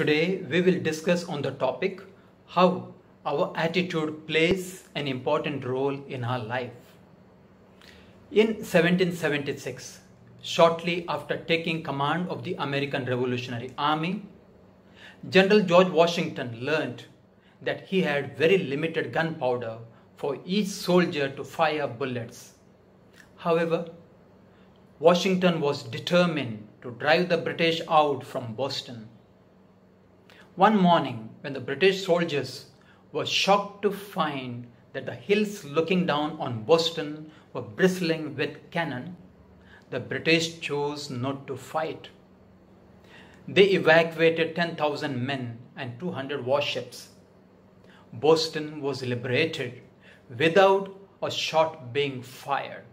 Today we will discuss on the topic how our attitude plays an important role in our life. In 1776, shortly after taking command of the American Revolutionary Army, General George Washington learned that he had very limited gunpowder for each soldier to fire bullets. However, Washington was determined to drive the British out from Boston. One morning, when the British soldiers were shocked to find that the hills looking down on Boston were bristling with cannon, the British chose not to fight. They evacuated 10,000 men and 200 warships. Boston was liberated without a shot being fired.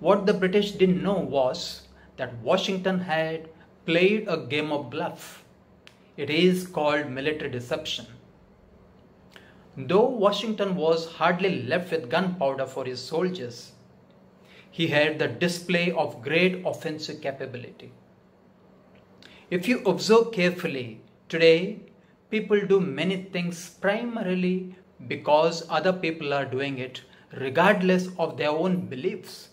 What the British didn't know was that Washington had played a game of bluff. It is called military deception. Though Washington was hardly left with gunpowder for his soldiers, he had the display of great offensive capability. If you observe carefully, today people do many things primarily because other people are doing it regardless of their own beliefs.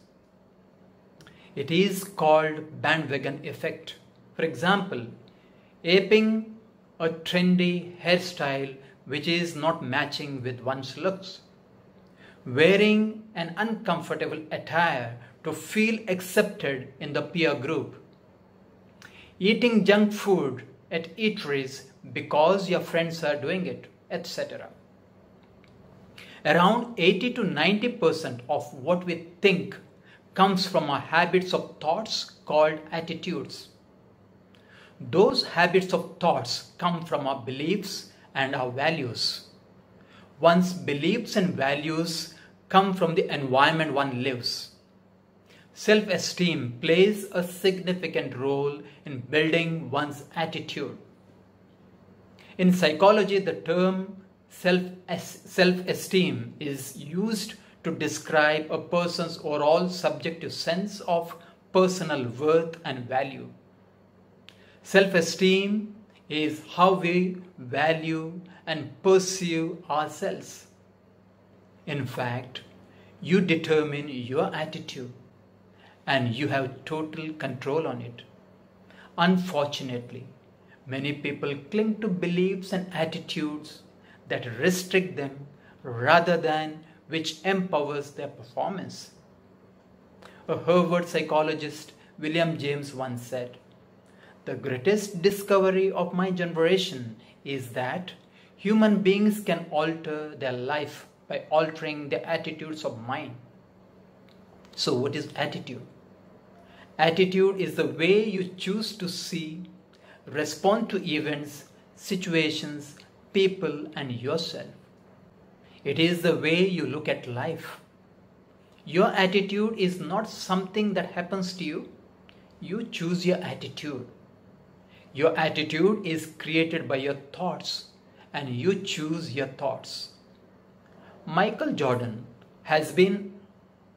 It is called bandwagon effect. For example, aping a trendy hairstyle which is not matching with one's looks, wearing an uncomfortable attire to feel accepted in the peer group, eating junk food at eateries because your friends are doing it, etc. Around 80 to 90 percent of what we think comes from our habits of thoughts called attitudes. Those habits of thoughts come from our beliefs and our values. One's beliefs and values come from the environment one lives. Self esteem plays a significant role in building one's attitude. In psychology, the term self esteem is used to describe a person's overall subjective sense of personal worth and value. Self esteem is how we value and perceive ourselves. In fact, you determine your attitude and you have total control on it. Unfortunately, many people cling to beliefs and attitudes that restrict them rather than which empowers their performance. A Harvard psychologist, William James, once said, The greatest discovery of my generation is that human beings can alter their life by altering their attitudes of mind. So, what is attitude? Attitude is the way you choose to see, respond to events, situations, people, and yourself. It is the way you look at life. Your attitude is not something that happens to you, you choose your attitude. Your attitude is created by your thoughts, and you choose your thoughts. Michael Jordan has been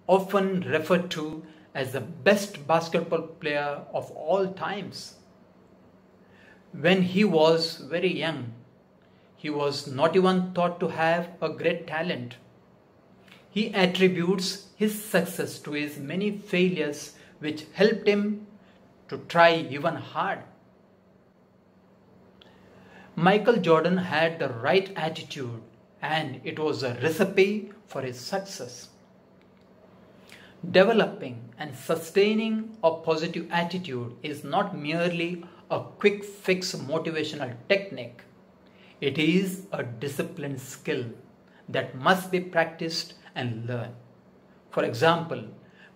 often referred to as the best basketball player of all times. When he was very young, he was not even thought to have a great talent. He attributes his success to his many failures, which helped him to try even hard. Michael Jordan had the right attitude, and it was a recipe for his success. Developing and sustaining a positive attitude is not merely a quick fix motivational technique. It is a disciplined skill that must be practiced and learned. For example,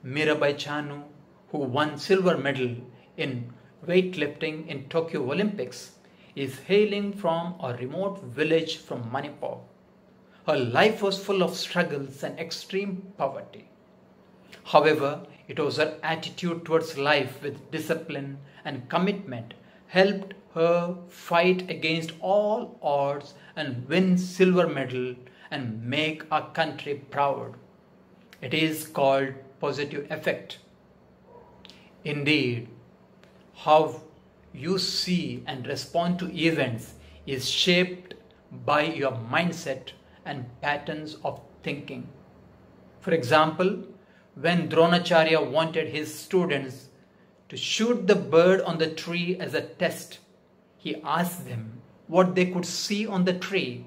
Mirabai Chanu, who won silver medal in weightlifting in Tokyo Olympics, is hailing from a remote village from Manipur. Her life was full of struggles and extreme poverty. However, it was her attitude towards life with discipline and commitment helped her fight against all odds and win silver medal and make our country proud. It is called positive effect. Indeed, how you see and respond to events is shaped by your mindset and patterns of thinking. For example, when Dronacharya wanted his students to shoot the bird on the tree as a test, he asked them what they could see on the tree.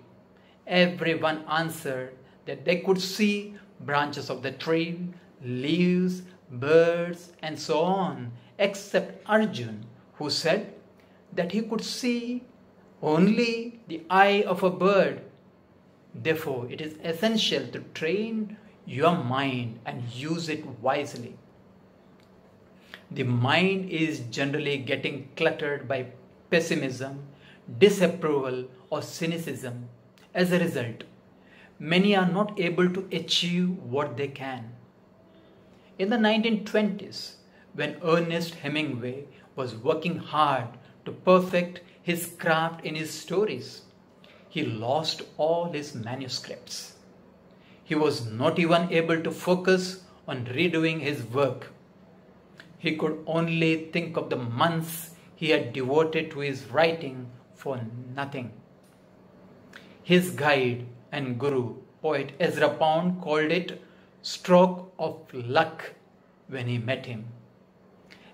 Everyone answered that they could see branches of the tree, leaves, birds, and so on, except Arjun, who said that he could see only the eye of a bird. Therefore, it is essential to train your mind and use it wisely. The mind is generally getting cluttered by pessimism, disapproval, or cynicism. As a result, many are not able to achieve what they can. In the 1920s, when Ernest Hemingway was working hard to perfect his craft in his stories, he lost all his manuscripts. He was not even able to focus on redoing his work. He could only think of the months he had devoted to his writing for nothing. His guide and guru, poet Ezra Pound, called it stroke of luck when he met him.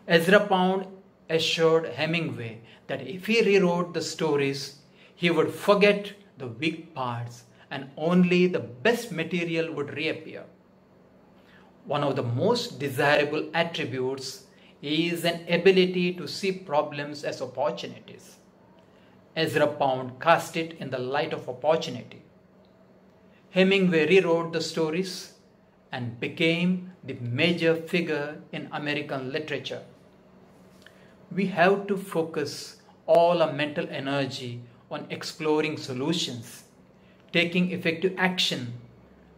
Ezra Pound assured Hemingway that if he rewrote the stories, he would forget the weak parts and only the best material would reappear. One of the most desirable attributes is an ability to see problems as opportunities. Ezra Pound cast it in the light of opportunity. Hemingway rewrote the stories and became the major figure in American literature. We have to focus all our mental energy on exploring solutions, taking effective action,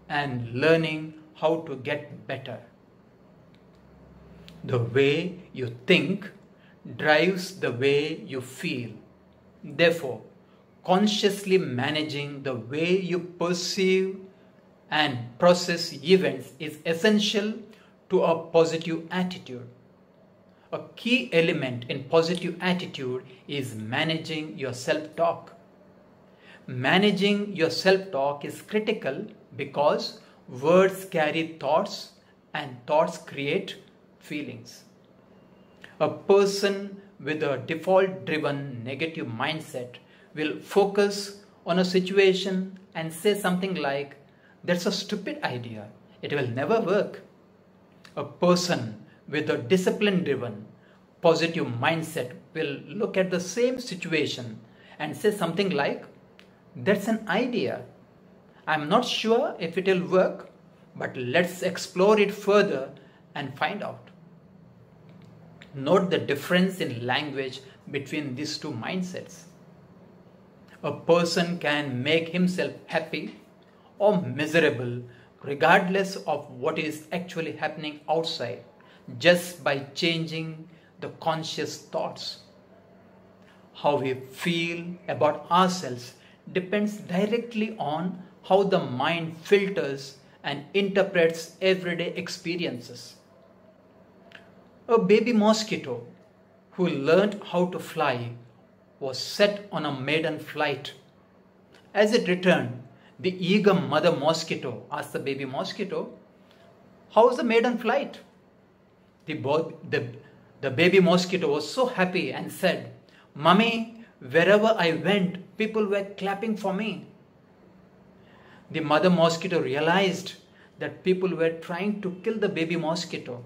and learning how to get better. The way you think drives the way you feel. Therefore, consciously managing the way you perceive and process events is essential to a positive attitude. A key element in positive attitude is managing your self talk. Managing your self talk is critical because words carry thoughts and thoughts create feelings. A person with a default driven negative mindset will focus on a situation and say something like, That's a stupid idea. It will never work. A person with a discipline driven, positive mindset will look at the same situation and say something like, That's an idea. I'm not sure if it will work, but let's explore it further and find out. Note the difference in language between these two mindsets. A person can make himself happy or miserable regardless of what is actually happening outside just by changing the conscious thoughts. How we feel about ourselves depends directly on how the mind filters and interprets everyday experiences. A baby mosquito who learned how to fly was set on a maiden flight. As it returned, the eager mother mosquito asked the baby mosquito, How's the maiden flight? The, bo- the, the baby mosquito was so happy and said, Mummy, wherever I went, people were clapping for me. The mother mosquito realized that people were trying to kill the baby mosquito.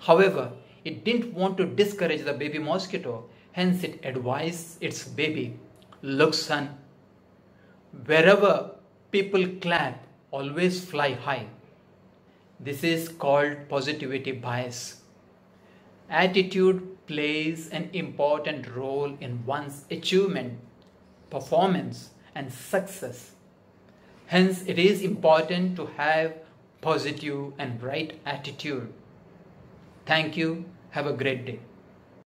However, it didn't want to discourage the baby mosquito, hence, it advised its baby Look, son, wherever people clap, always fly high. This is called positivity bias. Attitude plays an important role in one's achievement, performance, and success. Hence, it is important to have positive and right attitude. Thank you. Have a great day.